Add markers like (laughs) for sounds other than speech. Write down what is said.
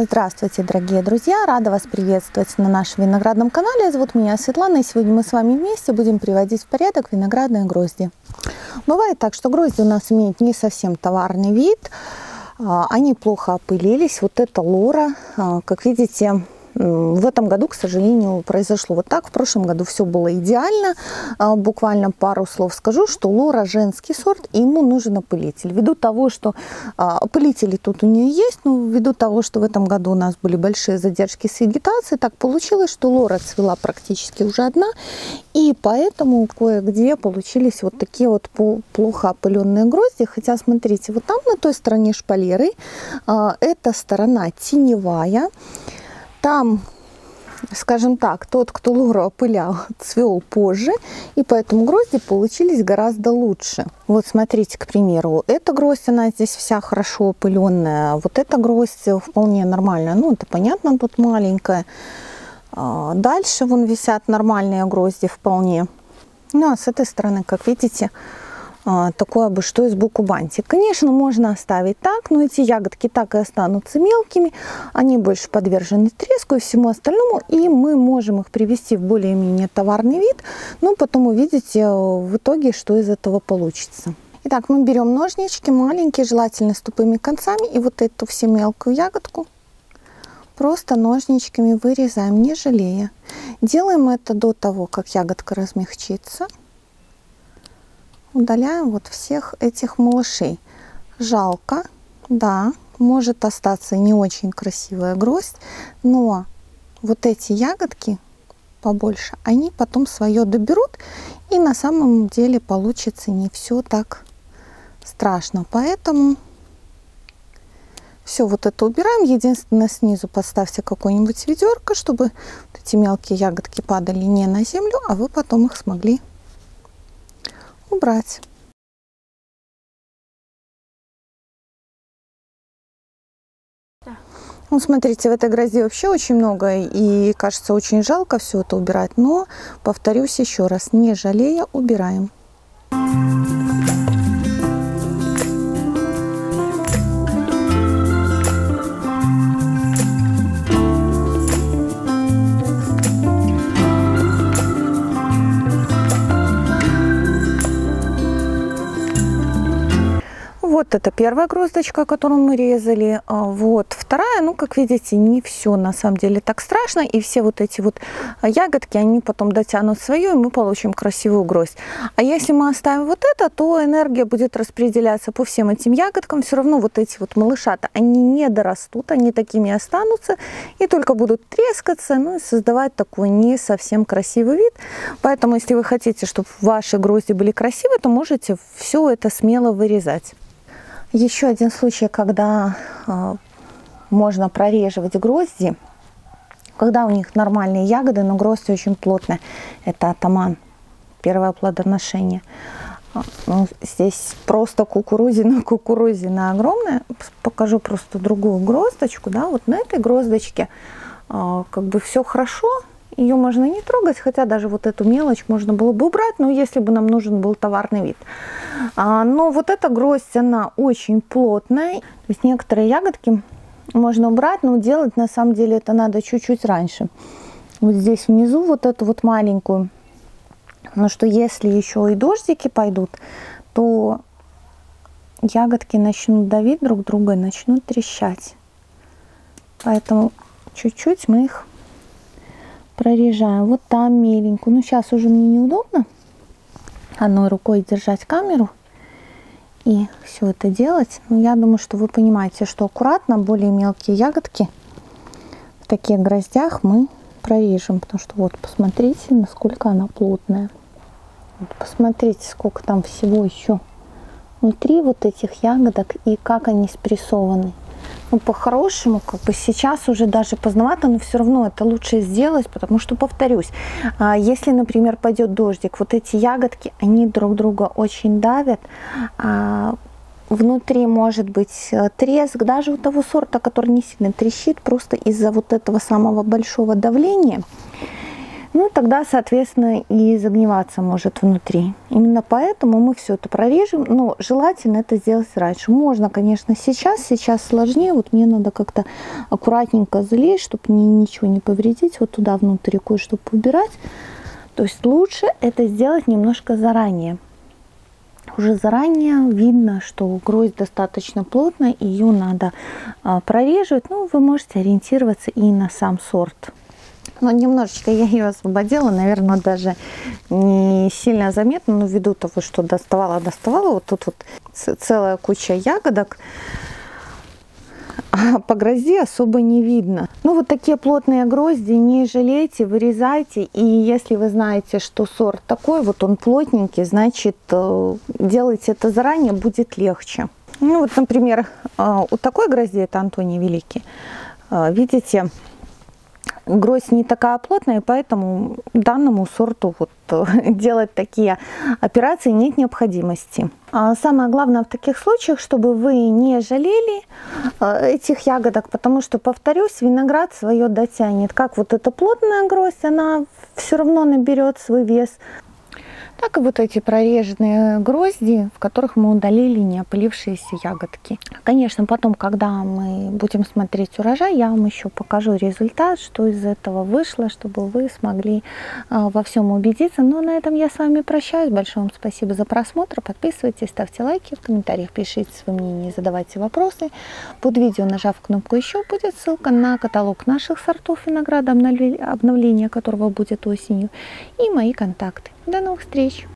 Здравствуйте, дорогие друзья! Рада вас приветствовать на нашем виноградном канале. Зовут меня Светлана, и сегодня мы с вами вместе будем приводить в порядок виноградные грозди. Бывает так, что грозди у нас имеют не совсем товарный вид, а, они плохо опылились. Вот это лора, а, как видите, в этом году, к сожалению, произошло вот так. В прошлом году все было идеально. А, буквально пару слов скажу, что лора женский сорт, и ему нужен опылитель. Ввиду того, что а, опылители тут у нее есть, но ввиду того, что в этом году у нас были большие задержки с вегетацией, так получилось, что лора цвела практически уже одна, и поэтому кое-где получились вот такие вот плохо опыленные грозди. Хотя, смотрите, вот там на той стороне шпалеры, а, эта сторона теневая, там, скажем так, тот, кто лору опылял, цвел позже, и поэтому грозди получились гораздо лучше. Вот смотрите, к примеру, эта гроздь, она здесь вся хорошо опыленная, вот эта гроздь вполне нормальная, ну, это понятно, тут маленькая. А, дальше вон висят нормальные грозди вполне. Ну, а с этой стороны, как видите, такое бы что из буку бантик. Конечно, можно оставить так, но эти ягодки так и останутся мелкими, они больше подвержены треску и всему остальному, и мы можем их привести в более-менее товарный вид, но потом увидите э, в итоге, что из этого получится. Итак, мы берем ножнички маленькие, желательно с тупыми концами, и вот эту всю мелкую ягодку просто ножничками вырезаем, не жалея. Делаем это до того, как ягодка размягчится удаляем вот всех этих малышей. Жалко, да, может остаться не очень красивая гроздь, но вот эти ягодки побольше, они потом свое доберут, и на самом деле получится не все так страшно. Поэтому все вот это убираем. Единственное, снизу поставьте какое-нибудь ведерко, чтобы эти мелкие ягодки падали не на землю, а вы потом их смогли убрать. Ну, смотрите, в этой грозе вообще очень много, и кажется очень жалко все это убирать, но, повторюсь еще раз, не жалея, убираем. Вот это первая гроздочка, которую мы резали. А, вот вторая, ну, как видите, не все на самом деле так страшно. И все вот эти вот ягодки, они потом дотянут свое, и мы получим красивую гроздь. А если мы оставим вот это, то энергия будет распределяться по всем этим ягодкам. Все равно вот эти вот малышата, они не дорастут, они такими останутся и только будут трескаться, ну и создавать такой не совсем красивый вид. Поэтому, если вы хотите, чтобы ваши грозди были красивые, то можете все это смело вырезать. Еще один случай, когда э, можно прореживать грозди, когда у них нормальные ягоды, но гроздь очень плотная. Это атаман, первое плодоношение. А, ну, здесь просто кукурузина, (laughs) кукурузина огромная. Покажу просто другую гроздочку. Да? Вот на этой гроздочке э, как бы все хорошо, ее можно не трогать, хотя даже вот эту мелочь можно было бы убрать, но если бы нам нужен был товарный вид. А, но вот эта гроздь, она очень плотная. То есть некоторые ягодки можно убрать, но делать на самом деле это надо чуть-чуть раньше. Вот здесь внизу вот эту вот маленькую. Но что если еще и дождики пойдут, то ягодки начнут давить друг друга начнут трещать. Поэтому чуть-чуть мы их прорежаем. Вот там меленькую. Ну, сейчас уже мне неудобно одной рукой держать камеру и все это делать. Но я думаю, что вы понимаете, что аккуратно более мелкие ягодки в таких гроздях мы прорежем. Потому что вот посмотрите, насколько она плотная. Вот посмотрите, сколько там всего еще внутри вот этих ягодок и как они спрессованы ну, по-хорошему, как бы сейчас уже даже поздновато, но все равно это лучше сделать, потому что, повторюсь, а, если, например, пойдет дождик, вот эти ягодки, они друг друга очень давят, а, внутри может быть э, треск, даже у того сорта, который не сильно трещит, просто из-за вот этого самого большого давления. Ну тогда, соответственно, и загниваться может внутри. Именно поэтому мы все это прорежем, но желательно это сделать раньше. Можно, конечно, сейчас, сейчас сложнее, вот мне надо как-то аккуратненько залезть, чтобы мне ничего не повредить, вот туда внутрь кое-что поубирать. То есть лучше это сделать немножко заранее. Уже заранее видно, что гроздь достаточно плотная, ее надо а, прореживать. Ну, вы можете ориентироваться и на сам сорт. Но немножечко я ее освободила, наверное, даже не сильно заметно, но ввиду того, что доставала, доставала, вот тут вот целая куча ягодок, а по грозди особо не видно. Ну вот такие плотные грозди не жалейте, вырезайте. И если вы знаете, что сорт такой, вот он плотненький, значит э, делайте это заранее, будет легче. Ну вот, например, э, у такой грозди, это Антоний Великий, э, видите, гроздь не такая плотная, поэтому данному сорту вот (laughs) делать такие операции нет необходимости. А самое главное в таких случаях, чтобы вы не жалели э, этих ягодок, потому что, повторюсь, виноград свое дотянет. Как вот эта плотная гроздь, она все равно наберет свой вес так и вот эти прореженные грозди, в которых мы удалили неопылившиеся ягодки. Конечно, потом, когда мы будем смотреть урожай, я вам еще покажу результат, что из этого вышло, чтобы вы смогли а, во всем убедиться. Но на этом я с вами прощаюсь. Большое вам спасибо за просмотр. Подписывайтесь, ставьте лайки, в комментариях пишите свои мнения, задавайте вопросы. Под видео, нажав кнопку «Еще», будет ссылка на каталог наших сортов винограда, обновления которого будет осенью, и мои контакты. До новых встреч!